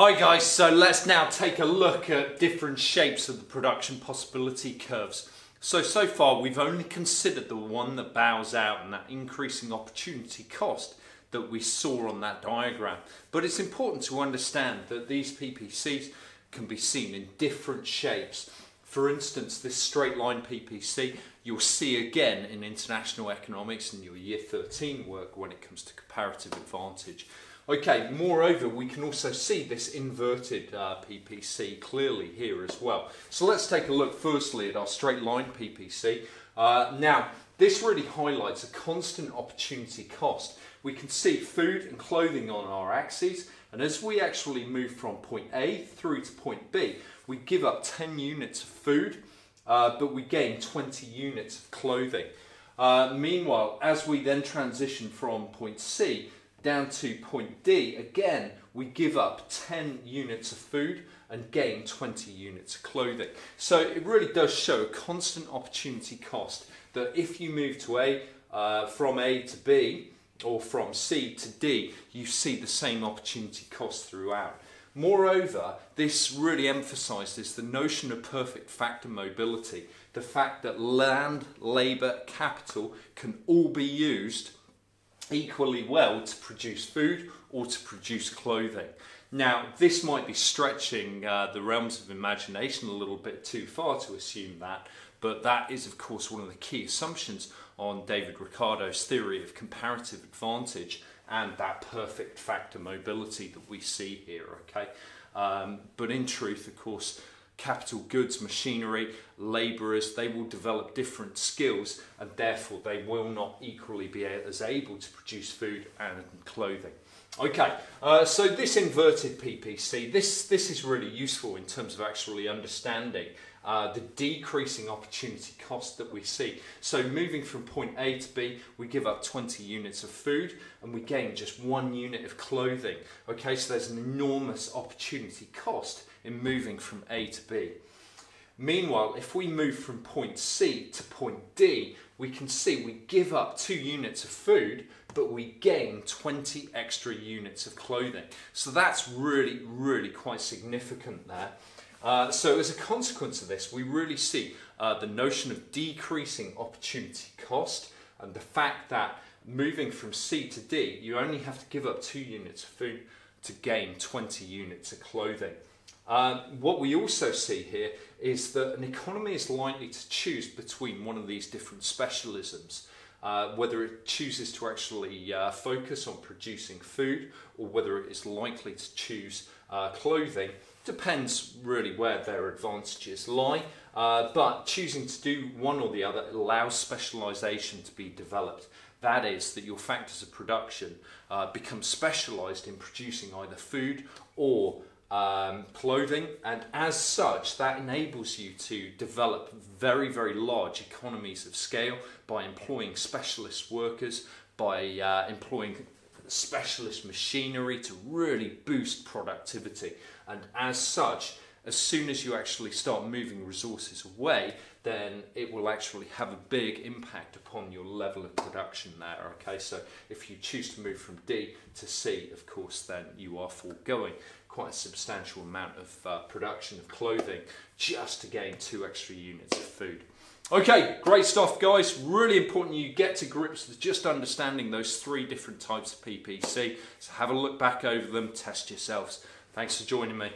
Hi guys, so let's now take a look at different shapes of the production possibility curves. So, so far we've only considered the one that bows out and that increasing opportunity cost that we saw on that diagram. But it's important to understand that these PPCs can be seen in different shapes. For instance, this straight line PPC you'll see again in international economics and your year 13 work when it comes to comparative advantage. Okay, moreover, we can also see this inverted uh, PPC clearly here as well. So let's take a look firstly at our straight line PPC. Uh, now, this really highlights a constant opportunity cost. We can see food and clothing on our axes, and as we actually move from point A through to point B, we give up 10 units of food, uh, but we gain 20 units of clothing. Uh, meanwhile, as we then transition from point C, down to point D, again, we give up 10 units of food and gain 20 units of clothing. So it really does show a constant opportunity cost that if you move to A, uh, from A to B, or from C to D, you see the same opportunity cost throughout. Moreover, this really emphasises the notion of perfect factor mobility, the fact that land, labour, capital can all be used equally well to produce food or to produce clothing. Now, this might be stretching uh, the realms of imagination a little bit too far to assume that, but that is, of course, one of the key assumptions on David Ricardo's theory of comparative advantage and that perfect factor mobility that we see here, okay? Um, but in truth, of course, capital goods, machinery, labourers, they will develop different skills and therefore they will not equally be as able to produce food and clothing. Okay, uh, so this inverted PPC, this, this is really useful in terms of actually understanding uh, the decreasing opportunity cost that we see. So moving from point A to B, we give up 20 units of food and we gain just one unit of clothing. Okay, so there's an enormous opportunity cost in moving from A to B. Meanwhile, if we move from point C to point D, we can see we give up two units of food, but we gain 20 extra units of clothing. So that's really, really quite significant there. Uh, so as a consequence of this, we really see uh, the notion of decreasing opportunity cost and the fact that moving from C to D, you only have to give up two units of food to gain 20 units of clothing. Um, what we also see here is that an economy is likely to choose between one of these different specialisms. Uh, whether it chooses to actually uh, focus on producing food or whether it is likely to choose uh, clothing depends really where their advantages lie. Uh, but choosing to do one or the other allows specialisation to be developed. That is, that your factors of production uh, become specialised in producing either food or um, clothing, and as such, that enables you to develop very, very large economies of scale by employing specialist workers, by uh, employing specialist machinery to really boost productivity. And as such, as soon as you actually start moving resources away, then it will actually have a big impact upon your level of production there. Okay, so if you choose to move from D to C, of course, then you are foregoing quite a substantial amount of uh, production of clothing just to gain two extra units of food. Okay, great stuff, guys. Really important you get to grips with just understanding those three different types of PPC. So have a look back over them, test yourselves. Thanks for joining me.